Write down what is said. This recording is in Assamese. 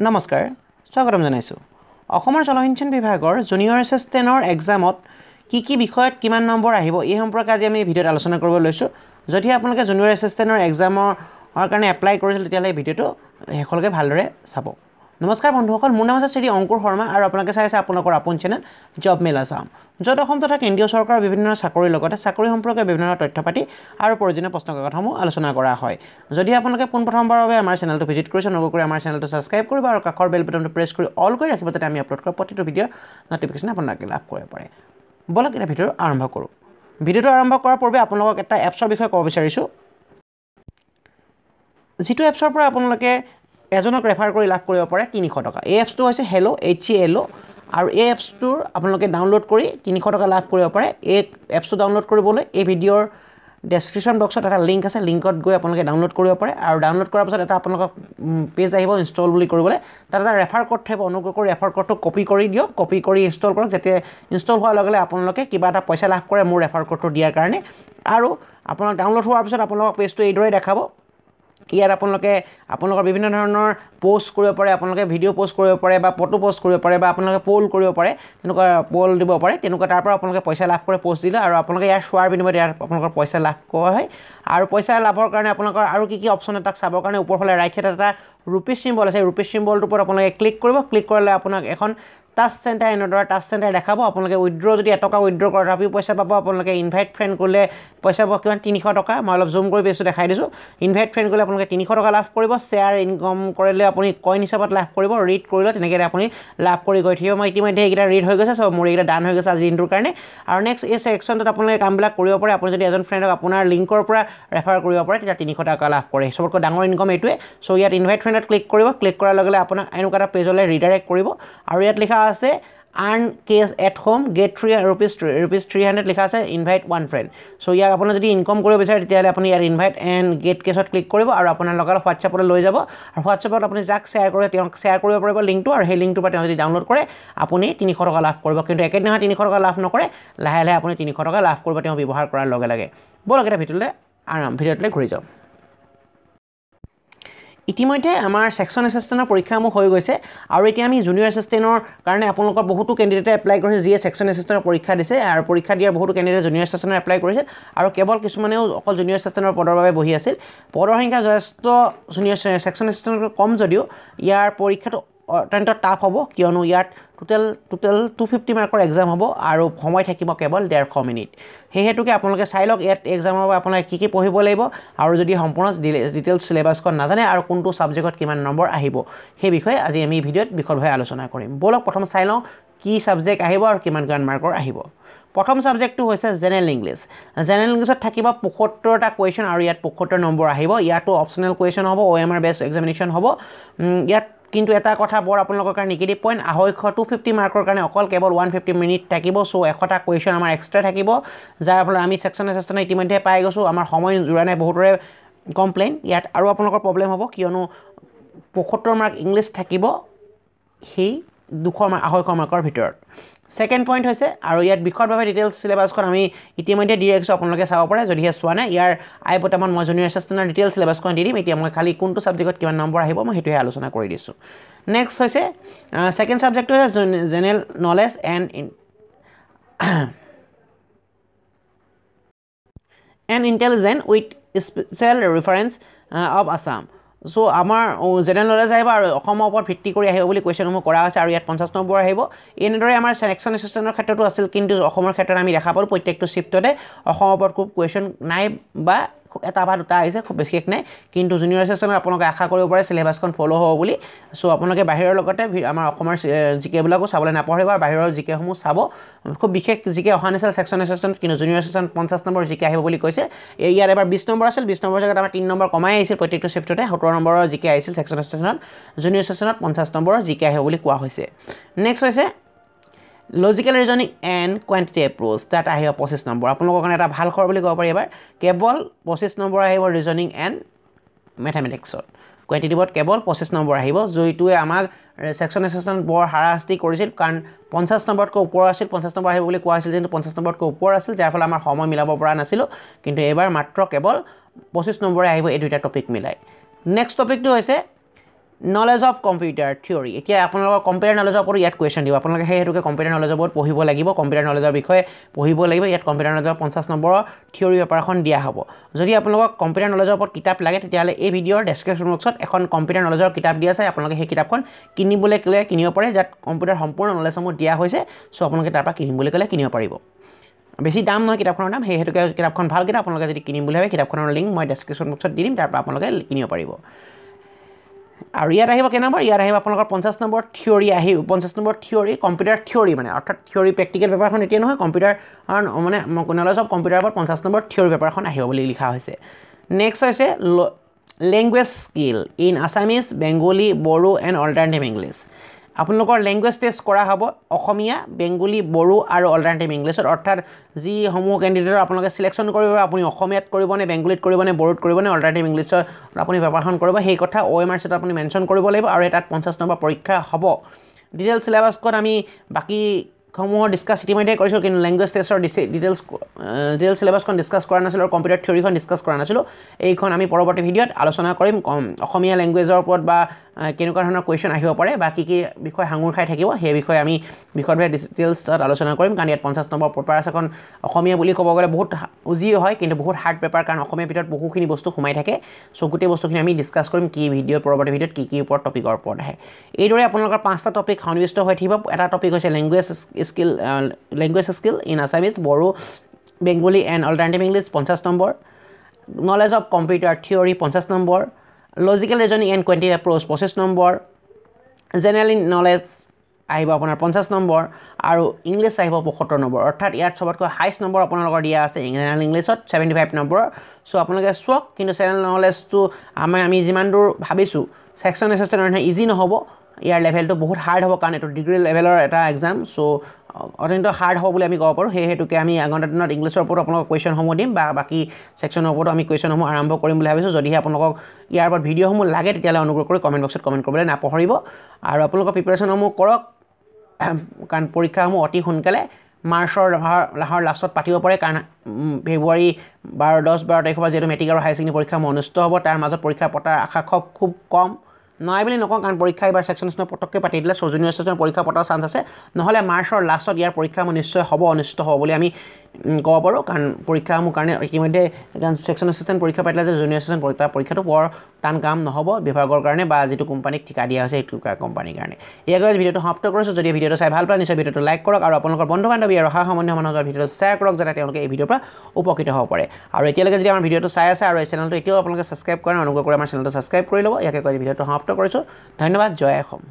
নমস্কাৰ স্বাগতম জনাইছোঁ। অসমৰ জলসিঞ্চন বিভাগৰ জুনিয়ৰ এছিষ্টেণ্টৰ এক্সামত কি কি বিষয়ত কিমান নম্বৰ আহিব এই সম্পৰ্কে আজি আমি ভিডিঅ'ত আলোচনা কৰিব লৈছোঁ। যদিহে আপোনালোকে জুনিয়ৰ এছিষ্টেণ্টৰ এক্সামৰ কাৰণে এপ্লাই কৰিছিল তেতিয়াহ'লে এই ভিডিঅ'টো শেষলৈকে ভালদৰে চাব। নমস্কাৰ বন্ধুসকল মোৰ নাম আছে শ্ৰী অংকুৰ শৰ্মা আৰু আপোনালোকে চাই আছে আপোনালোকৰ আপোন চেনেল জব মেল আছাম য'ত অসম তথা কেন্দ্ৰীয় চৰকাৰৰ বিভিন্ন চাকৰিৰ লগতে চাকৰি সম্পৰ্কে বিভিন্ন তথ্য পাতি আৰু প্ৰয়োজনীয় প্ৰশ্ন কাকতসমূহ আলোচনা কৰা হয়। যদি আপোনালোকে পোনপ্ৰথমবাৰৰ বাবে আমাৰ চেনেলটো ভিজিট কৰিছে অনুগ্ৰহ কৰি আমাৰ চেনেলটো ছাবস্ক্ৰাইব কৰিব আৰু কাষৰ বেল বাটনটো প্ৰেছ কৰি অল কৰি ৰাখিব যাতে আমি আপলোড কৰা প্ৰতিটো ভিডিঅ'ৰ ন'টিফিকেশ্যন আপোনালোকে লাভ কৰিব পাৰে। ব'লক এতিয়া ভিডিঅ'টো আৰম্ভ কৰোঁ। ভিডিঅ'টো আৰম্ভ কৰাৰ পূৰ্বে আপোনালোকক এটা এপছৰ বিষয়ে ক'ব বিচাৰিছোঁ। যিটো এপছৰ পৰা আপোনালোকে এজনক ৰেফাৰ কৰি লাভ কৰিব পাৰে তিনিশ টকা। এই এপছটো হৈছে হেল্ল' এইচ চি এল আৰু এই এপছটোৰ আপোনালোকে ডাউনলোড কৰি তিনিশ টকা লাভ কৰিব পাৰে। এই এপছটো ডাউনলোড কৰিবলৈ এই ভিডিঅ'ৰ ডেছক্ৰিপশ্যন বক্সত এটা লিংক আছে। লিংকত গৈ আপোনালোকে ডাউনলোড কৰিব পাৰে আৰু ডাউনলোড কৰাৰ পাছত এটা আপোনালোকক পেজ আহিব ইনষ্টল বুলি কৰিবলৈ। তাত এটা ৰেফাৰ কোড থাকিব। অনুগ্ৰহ কৰি ৰেফাৰ কোডটো কপি কৰি দিয়ক। কপি কৰি ইনষ্টল কৰক। যেতিয়া ইনষ্টল হোৱাৰ লগে লগে আপোনালোকে কিবা এটা পইচা লাভ কৰে মোৰ ৰেফাৰ কোডটো দিয়াৰ কাৰণে। আৰু আপোনালোক ডাউনলোড হোৱাৰ পিছত আপোনালোকক পেজটো এইদৰে দেখাব। ইয়াত আপোনালোকে আপোনালোকৰ বিভিন্ন ধৰণৰ প'ষ্ট কৰিব পাৰে আপোনালোকে ভিডিঅ' প'ষ্ট কৰিব পাৰে বা ফটো প'ষ্ট কৰিব পাৰে বা আপোনালোকে প'ল কৰিব পাৰে তেনেকুৱা প'ল দিব পাৰে তেনেকুৱা তাৰ পৰা আপোনালোকে পইচা লাভ কৰে প'ষ্ট দিলে আৰু আপোনালোকে ইয়াৰ চোৱাৰ বিনিময়ত ইয়াত আপোনালোকৰ পইচা লাভ কৰা হয়। আৰু পইচা লাভৰ কাৰণে আপোনালোকৰ আৰু কি কি অপশ্যন তাক চাবৰ কাৰণে ওপৰফালে ৰাইট ছাইডত এটা ৰুপিজ চিম্বল আছে ৰুপিজ চিম্বলটোৰ ওপৰত আপোনালোকে ক্লিক কৰিব ক্লিক কৰিলে আপোনাক এখন টাচ চেণ্টাৰ এনেদৰে টাচ চেণ্টাৰ দেখাব আপোনালোকে উইড্ৰ যদি এটকা উইড্ৰ কৰে তথাপিও পইচা পাব আপোনালোকে ইনভাইট ফ্ৰেণ্ড কৰিলে পইচা পাব কিমান? তিনিশ টকা। মই অলপ জুম কৰি পেজটো দেখাই দিছোঁ। ইনভাইট ফ্ৰেণ্ড কৰিলে আপোনালোকে তিনিশ টকা লাভ কৰিব শ্বেয়াৰ ইনকম কৰিলে আপুনি কইন হিচাপত লাভ কৰিব ৰিড কৰিলে তেনেকৈ আপুনি লাভ কৰি গৈ থাকিব। মই ইতিমধ্যে এইকেইটা ৰিড হৈ গৈছে চ' মোৰ এইকেইটা ডান হৈ গৈছে আজি দিনটোৰ কাৰণে। আৰু নেক্সট এই ছেকশ্যনটোত আপোনালোকে কামবিলাক কৰিব পাৰে। আপুনি যদি এজন ফ্ৰেণ্ডক আপোনাৰ লিংকৰ পৰা ৰেফাৰ কৰিব পাৰে তেতিয়া তিনিশ টকা লাভ কৰে। চবতকৈ ডাঙৰ ইনকম এইটোৱে। চ' ইয়াত ইনভাইট ফ্ৰেণ্ডত ক্লিক কৰিব। ক্লিক কৰাৰ লগে লগে আপোনাক এনেকুৱা এটা পেজলৈ ৰিডাইৰেক্ট কৰিব। আৰু ইয়াত লিখা আছে earn cash at home get three rupees rupees three hundred লিখা আছে ইনভাইট ওৱান ফ্ৰেণ্ড চ' ইয়াক আপোনাৰ যদি ইনকম কৰিব বিচাৰে তেতিয়াহ'লে আপুনি ইয়াত ইনভাইট এণ্ড গেট কেছত ক্লিক কৰিব আৰু আপোনাৰ লগালগ হোৱাটছএপলৈ লৈ যাব। আৰু হোৱাটছএপত আপুনি যাক শ্বেয়াৰ কৰে তেওঁক শ্বেয়াৰ কৰিব পাৰিব লিংকটো আৰু সেই লিংকটোৰ পৰা তেওঁ যদি ডাউনলোড কৰে আপুনি তিনিশ টকা লাভ কৰিব। কিন্তু একেদিনাখন তিনিশ টকা লাভ নকৰে লাহে লাহে আপুনি তিনিশ টকা লাভ কৰিব তেওঁ ব্যৱহাৰ কৰাৰ লগে লগে। ব'লক এটা ভিডিঅ'লৈ আৰাম ভিডিঅ'টোলৈ ঘূৰি যাওঁ। ইতিমধ্যে আমাৰ ছেকশ্যন এছিষ্টেণ্টৰ পৰীক্ষাসমূহ হৈ গৈছে আৰু এতিয়া আমি জুনিয়ৰ এছিষ্টেণ্টৰ কাৰণে আপোনালোকৰ বহুতো কেণ্ডিডেটে এপ্লাই কৰিছে যিয়ে ছেকশ্যন এছিষ্টেণ্টৰ পৰীক্ষা দিছে আৰু পৰীক্ষা দিয়াৰ বহুতো কেণ্ডিডেটে জুনিয়ৰ এছিষ্টেণ্টৰ এপ্লাই কৰিছে আৰু কেৱল কিছুমানেও অকল জুনিয়ৰ এছিষ্টেণ্টৰ পদৰ বাবে বহি আছিল। পদৰ সংখ্যা যথেষ্ট জুনিয়ৰ ছেকশ্যন এছিষ্টেণ্টৰ কম যদিও ইয়াৰ পৰীক্ষাটো অত্যন্ত টাফ হ'ব কিয়নো ইয়াত টোটেল টোটেল টু ফিফটি মাৰ্কৰ এক্সাম হ'ব আৰু সময় থাকিব কেৱল ডেৰশ মিনিট। সেই হেতুকে আপোনালোকে চাই লওক ইয়াত এক্সামৰ বাবে আপোনালোকে কি কি পঢ়িব লাগিব আৰু যদি সম্পূৰ্ণ ডিটেইলছ চিলেবাছখন নাজানে আৰু কোনটো ছাবজেক্টত কিমান নম্বৰ আহিব সেই বিষয়ে আজি আমি ভিডিঅ'ত বিশদভাৱে আলোচনা কৰিম। ব'লক প্ৰথম চাই লওঁ কি ছাবজেক্ট আহিব আৰু কিমান কিমান মাৰ্কৰ আহিব। প্ৰথম ছাবজেক্টটো হৈছে জেনেৰেল ইংলিছ জেনেৰেল ইংলিছত থাকিব পঁসত্তৰটা কুৱেশ্যন আৰু ইয়াত পঁসত্তৰ নম্বৰ আহিব। ইয়াতো অপশ্যনেল কুৱেশ্যন হ'ব O' M R best examination হ'ব ইয়াত কিন্তু এটা কথা বৰ আপোনালোকৰ কাৰণে নিগেটিভ পইণ্ট আঢ়ৈশ টু ফিফটি মাৰ্কৰ কাৰণে অকল কেৱল ওৱান ফিফটি মিনিট থাকিব চ' এশটা কুৱেশ্যন আমাৰ এক্সট্ৰা থাকিব যাৰ ফলত আমি ছেকশ্যন এছেকশ্যনে ইতিমধ্যে পাই গৈছোঁ আমাৰ সময় যোৰা নাই বহুতৰে কমপ্লেইন ইয়াত আৰু আপোনালোকৰ প্ৰব্লেম হ'ব কিয়নো পঁসত্তৰ মাৰ্ক ইংলিছ থাকিব সেই দুশ মাৰ্ক আঢ়ৈশ মাৰ্কৰ ভিতৰত। ছেকেণ্ড পইণ্ট হৈছে আৰু ইয়াত বিশদভাৱে ডিটেইলছ চিলেবাছখন আমি ইতিমধ্যে দি ৰাখিছোঁ আপোনালোকে চাব পাৰে যদিহে চোৱা নাই। ইয়াৰ আই বৰ্তমান মই জুনিয়ৰ এছিষ্টেণ্টৰ ডিটেইলছ চিলেবাছখন দি দিম। এতিয়া মই খালি কোনটো ছাবজেক্টত কিমান নম্বৰ আহিব মই সেইটোহে আলোচনা কৰি দিছোঁ। নেক্সট হৈছে ছেকেণ্ড ছাবজেক্টটো হৈছে general knowledge and and intelligent with special reference of Assam so' আমাৰ জেনেৰেল নলেজ আহিব আৰু অসমৰ ওপৰত ভিত্তি কৰি আহিব বুলি কুৱেশ্যনসমূহ কৰা হৈছে আৰু ইয়াত পঞ্চাছ নম্বৰ আহিব। এনেদৰে আমাৰ ছেলেকশ্যন এছিষ্টেণ্টৰ ক্ষেত্ৰতো আছিল কিন্তু অসমৰ ক্ষেত্ৰত আমি দেখা পালোঁ প্ৰত্যেকটো শ্বিফ্টতে অসমৰ ওপৰত খুব কুৱেশ্যন নাই বা এটা বা দুটা আহিছে খুব বিশেষ নাই। কিন্তু জুনিয়ৰ ছেশ্যনত আপোনালোকে আশা কৰিব পাৰে চিলেবাছখন ফ'ল' হ'ব বুলি। চ' আপোনালোকে বাহিৰৰ লগতে আমাৰ অসমৰ জিকেবিলাকো চাবলৈ নাপাহৰিব আৰু বাহিৰৰ জিকেসমূহ চাব। খুব বিশেষ জিকে অহা নাছিল ছেকশ্যন এছিষ্টেণ্ট কিন্তু জুনিয়ৰ ছেশ্যন পঞ্চাছ নম্বৰ জিকে আহিব বুলি কৈছে। ইয়াত এবাৰ বিছ নম্বৰ আছিল বিছ নম্বৰ জেগাত আমাৰ তিনি নম্বৰ কমাই আহিছিল প্ৰত্যেকটো শ্বিফ্টতে সোতৰ নম্বৰৰ জিকে আহিছিল ছেকশ্যন এছিষ্টেণ্টত জুনিয়ৰ ছেশ্যনত পঞ্চাছ নম্বৰৰ জিকে আহিব বুলি কোৱা হৈছে। নেক্সট হৈছে logical reasoning and quantity approach তাত আহিব পঁচিছ নম্বৰ আপোনালোকৰ কাৰণে এটা ভাল খবৰ বুলি ক'ব পাৰি এবাৰ কেৱল পঁচিছ নম্বৰ আহিব ৰিজনিং এণ্ড মেথামেটিক্সত কুৱাণ্টিটিভত কেৱল পঁচিছ নম্বৰ আহিব যিটোৱে আমাক ছেকশ্যন এছেকশ্যন বৰ হাৰাশাস্তি কৰিছিল কাৰণ পঞ্চাছ নম্বৰতকৈ ওপৰ আছিল পঞ্চাছ নম্বৰ আহিব বুলি কোৱা হৈছিল কিন্তু পঞ্চাছ নম্বৰতকৈ ওপৰ আছিল যাৰ ফলত আমাৰ সময় মিলাব পৰা নাছিলোঁ। কিন্তু এইবাৰ মাত্ৰ কেৱল পঁচিছ নম্বৰে আহিব এই দুইটা টপিক মিলাই। নেক্সট টপিকটো হৈছে নলেজ অফ কম্পিউটাৰ থিয়ৰী এতিয়া আপোনালোকৰ কম্পিউটাৰ নলেজৰ ওপৰত ইয়াত কুৱেশ্যন দিব। আপোনালোকে সেই হেতুকে কম্পিউটাৰ নলেজৰ ওপৰত পঢ়িব লাগিব। কম্পিউটাৰ নলেজৰ বিষয়ে পঢ়িব লাগিব। ইয়াত কম্পিউটাৰ নলেজৰ পঞ্চাছ নম্বৰৰ থিয়ৰী পেপাৰ এখন দিয়া হ'ব। যদি আপোনালোকক কম্পিউটাৰ নলেজৰ ওপৰত কিতাপ লাগে তেতিয়াহ'লে এই ভিডিঅ'ৰ ডেছক্ৰিপশ্যন বক্সত এখন কম্পিউটাৰ নলেজৰ কিতাপ দিয়া আছে। আপোনালোকে সেই কিতাপখন কিনিবলৈ ক'লে কিনিব পাৰে যাত কম্পিউটাৰ সম্পূৰ্ণ নলেজসমূহ দিয়া হৈছে। চ' আপোনালোকে তাৰপৰা কিনিবলৈ ক'লে কিনিব পাৰিব। বেছি দাম নহয় কিতাপখনৰ দাম। সেই হেতুকে কিতাপখন ভাল কিতাপ। আপোনালোকে যদি কিনিম বুলি ভাবে কিতাপখনৰ লিংক মই ডেছক্ৰিপশ্যন বক্সত দি দিম। তাৰপৰা আপোনালোকে কিনিব পাৰিব। আৰু ইয়াত আহিব কেই নম্বৰ? ইয়াত আহিব আপোনালোকৰ পঞ্চাছ নম্বৰ থিয়ৰী আহি পঞ্চাছ নম্বৰ থিয়ৰী কম্পিউটাৰ থিয়ৰী মানে। অৰ্থাৎ থিয়ৰী প্ৰেক্টিকেল পেপাৰখন এতিয়া নহয় কম্পিউটাৰ মানে নলেজ অফ কম্পিউটাৰৰ ওপৰত পঞ্চাছ নম্বৰ থিয়ৰী পেপাৰখন আহিব বুলি লিখা হৈছে। নেক্সট হৈছে language skill in Assamese Bengali Bodo and alternative English আপোনালোকৰ লেংগুৱেজ টেষ্ট কৰা হ'ব অসমীয়া বেংগলী বড়ো আৰু অল্টাৰনেটিভ ইংলিছত। অৰ্থাৎ যিসমূহ কেণ্ডিডেটৰ আপোনালোকে চিলেকশ্যন কৰিব আপুনি অসমীয়াত কৰিবনে বেংগলীত কৰিবনে বড়োত কৰিবনে অল্টাৰনেটিভ ইংলিছত আপুনি পেপাৰখন কৰিব সেই কথা অ' এম আৰ চিত আপুনি মেনশ্যন কৰিব লাগিব আৰু তাত পঞ্চাছ নম্বৰ পৰীক্ষা হ'ব। ডিটেইল চিলেবাছখন আমি বাকী সমূহৰ ডিছকাছ ইতিমধ্যে কৰিছোঁ কিন্তু লেংগুৱেজ টেষ্টৰ ডিটেইলছ ডিটেইল চিলেবাছখন ডিছকাছ কৰা নাছিলোঁ আৰু কম্পিউটাৰ থিয়ৰীখন ডিছকাছ কৰা নাছিলোঁ। এইখন আমি পৰৱৰ্তী ভিডিঅ'ত আলোচনা কৰিম। অসমীয়া লেংগুৱেজৰ ওপৰত বা কেনেকুৱা ধৰণৰ কুৱেশ্যন আহিব পাৰে বা কি কি বিষয় সাঙুৰ খাই থাকিব সেই বিষয়ে আমি বিষয়ভাৱে ডিটেইলছত আলোচনা কৰিম। কাৰণ ইয়াত পঞ্চাছ নম্বৰ পেপাৰ এখন অসমীয়া বুলি ক'ব গ'লে বহুত উজি হয় কিন্তু বহুত হাৰ্ড পেপাৰ কাৰণ অসমীয়াৰ ভিতৰত বহুখিনি বস্তু সোমাই থাকে। চ' গোটেই বস্তুখিনি আমি ডিছকাছ কৰিম কি ভিডিঅ' পৰৱৰ্তী ভিডিঅ'ত কি কি ওপৰত টপিকৰ ওপৰত আহে। এইদৰে আপোনালোকৰ পাঁচটা টপিক সন্নিৱিষ্ট হৈ থাকিব। এটা টপিক হৈছে language skill language skill in Assamese Bodo Bengali and alternative English পঞ্চাছ number. Knowledge of computer theory পঞ্চাছ number. Logical reasoning and quantitative approach পঁচিছ নম্বৰ জেনেৰেল নলেজ আহিব আপোনাৰ পঞ্চাছ নম্বৰ আৰু ইংলিছ আহিব পঁসত্তৰ নম্বৰ অৰ্থাৎ ইয়াত চবতকৈ হাইষ্ট নম্বৰ আপোনালোকৰ দিয়া আছে জেনেৰেল ইংলিছত ছেভেণ্টি ফাইভ নম্বৰৰ চ' আপোনালোকে চাওক কিন্তু জেনেৰেল নলেজটো আমাৰ আমি যিমান দূৰ ভাবিছোঁ ছেকশ্যন এছিষ্টেণ্টৰ ইজি নহ'ব। ইয়াৰ লেভেলটো বহুত হাৰ্ড হ'ব কাৰণ এইটো ডিগ্ৰী লেভেলৰ এটা এক্সাম চ' অত্যন্ত হাৰ্ড হ'ব বুলি আমি ক'ব পাৰোঁ। সেই হেতুকে আমি আগন্তুক দিনত ইংলিছৰ ওপৰত আপোনালোকক কুৱেশ্যনসমূহ দিম বা বাকী ছেকশ্যনৰ ওপৰতো আমি কুৱেশ্যনসমূহ আৰম্ভ কৰিম বুলি ভাবিছোঁ। যদিহে আপোনালোকক ইয়াৰ ওপৰত ভিডিঅ'সমূহ লাগে তেতিয়াহ'লে অনুগ্ৰহ কৰি কমেণ্ট বক্সত কমেণ্ট কৰিবলৈ নাপাহৰিব। আৰু আপোনালোকৰ প্ৰিপেৰেশ্যনসমূহ কৰক কাৰণ পৰীক্ষাসমূহ অতি সোনকালে মাৰ্চৰ লাহৰ লাহৰ লাষ্টত পাতিব পাৰে। কাৰণ ফেব্ৰুৱাৰী বাৰ দহ বাৰ তাৰিখৰ পৰা যিহেতু মেট্ৰিক আৰু হায়াৰ ছেকেণ্ডেৰী পৰীক্ষাসমূহ অনুষ্ঠিত হ'ব তাৰ মাজত পৰীক্ষা পতাৰ আশা খুব কম। নাই বুলি নকওঁ কাৰণ পৰীক্ষা এইবাৰ ছেকশ্যন ছেশ্যন পটককৈ পাতি দিলে ছজনীয় ছেশ্যন পৰীক্ষা পতাৰ চান্স আছে। নহ'লে মাৰ্চৰ লাষ্টত ইয়াৰ পৰীক্ষাসমূহ নিশ্চয় হ'ব অনুষ্ঠিত হ'ব বুলি আমি ক'ব পাৰোঁ কাৰণ পৰীক্ষাসমূহ কাৰণে ইতিমধ্যে ছেকশ্যন এছিষ্টেণ্ট পৰীক্ষা পাতিলে যে জুনিয়ৰ ছেশ্যন পৰীক্ষা পৰীক্ষাটো বৰ টান কাম নহ'ব বিভাগৰ কাৰণে বা যিটো কোম্পানীক ঠিকা দিয়া হৈছে সেইটো কোম্পানীৰ কাৰণে। ইয়াকে ভিডিঅ'টো সমাপ্ত কৰিছোঁ যদি ভিডিঅ'টো চাই ভাল পায় নিশ্চয় ভিডিঅ'টো লাইক কৰক আৰু আপোনালোকৰ বন্ধু বান্ধৱী আৰু সা সম্বন্ধীয় মানুহৰ ভিডিঅ'টো শ্বেয়াৰ কৰক যাতে তেওঁলোকে এই ভিডিঅ'ৰ পৰা উপকৃত হ'ব পাৰে। আৰু এতিয়ালৈকে যদি আমাৰ ভিডিঅ'টো চাই আছে আৰু এই চেনেলটো এতিয়াও আপোনালোকে ছাবস্ক্ৰাইব কৰে অনুগ্ৰহ কৰি আমাৰ চেনেলটো ছাবস্ক্ৰাইব কৰি ল'ব। ইয়াকে কৈ ভিডিঅ'টো সমাপ্ত কৰিছোঁ। ধন্যবাদ জয় অসম।